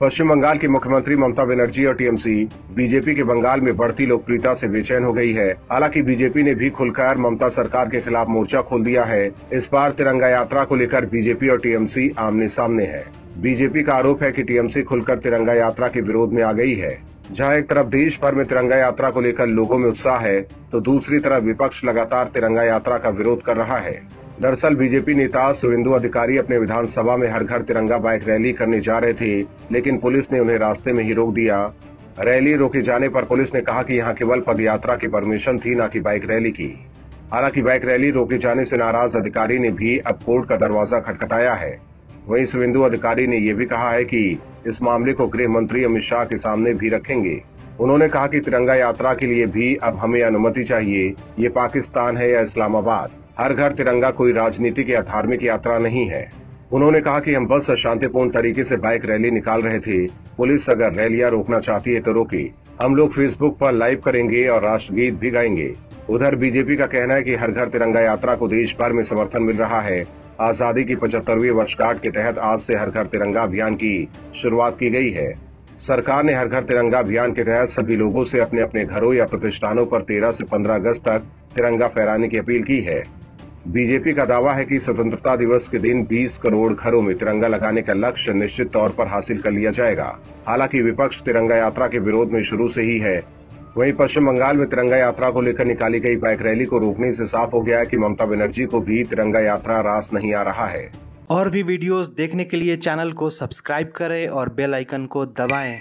पश्चिम बंगाल की मुख्यमंत्री ममता बनर्जी और टीएमसी, बीजेपी के बंगाल में बढ़ती लोकप्रियता से बेचैन हो गई है। हालाँकि बीजेपी ने भी खुलकर ममता सरकार के खिलाफ मोर्चा खोल दिया है। इस बार तिरंगा यात्रा को लेकर बीजेपी और टीएमसी आमने सामने है। बीजेपी का आरोप है कि टीएमसी खुलकर तिरंगा यात्रा के विरोध में आ गई है। जहाँ एक तरफ़ देश भर में तिरंगा यात्रा को लेकर लोगों में उत्साह है तो दूसरी तरफ़ विपक्ष लगातार तिरंगा यात्रा का विरोध कर रहा है। दरअसल बीजेपी नेता सुवेंदु अधिकारी अपने विधानसभा में हर घर तिरंगा बाइक रैली करने जा रहे थे, लेकिन पुलिस ने उन्हें रास्ते में ही रोक दिया। रैली रोके जाने पर पुलिस ने कहा कि यहाँ केवल पदयात्रा की परमिशन थी, न कि बाइक रैली की। हालाँकि बाइक रैली रोके जाने से नाराज़ अधिकारी ने भी अब कोर्ट का दरवाज़ा खटखटाया है। वहीं सुवेंदु अधिकारी ने यह भी कहा है कि इस मामले को गृह मंत्री अमित शाह के सामने भी रखेंगे। उन्होंने कहा कि तिरंगा यात्रा के लिए भी अब हमें अनुमति चाहिए, ये पाकिस्तान है या इस्लामाबाद। हर घर तिरंगा कोई राजनीतिक या धार्मिक यात्रा नहीं है। उन्होंने कहा कि हम बस शांतिपूर्ण तरीके से बाइक रैली निकाल रहे थे। पुलिस अगर रैलियाँ रोकना चाहती है तो रोके। हम लोग फेसबुक पर लाइव करेंगे और राष्ट्रगीत भी गाएँगे। उधर बीजेपी का कहना है कि हर घर तिरंगा यात्रा को देश भर में समर्थन मिल रहा है। आज़ादी की पचहत्तरवीं वर्षगांठ के तहत आज से हर घर तिरंगा अभियान की शुरुआत की गई है। सरकार ने हर घर तिरंगा अभियान के तहत सभी लोगों से अपने अपने घरों या प्रतिष्ठानों पर 13 से 15 अगस्त तक तिरंगा फहराने की अपील की है। बीजेपी का दावा है कि स्वतंत्रता दिवस के दिन 20 करोड़ घरों में तिरंगा लगाने का लक्ष्य निश्चित तौर पर हासिल कर लिया जाएगा। हालाँकि विपक्ष तिरंगा यात्रा के विरोध में शुरू से ही है। वहीं पश्चिम बंगाल में तिरंगा यात्रा को लेकर निकाली गई बाइक रैली को रोकने से साफ़ हो गया है कि ममता बनर्जी को भी तिरंगा यात्रा रास नहीं आ रहा है। और भी वीडियोस देखने के लिए चैनल को सब्सक्राइब करें और बेल आइकन को दबाएँ।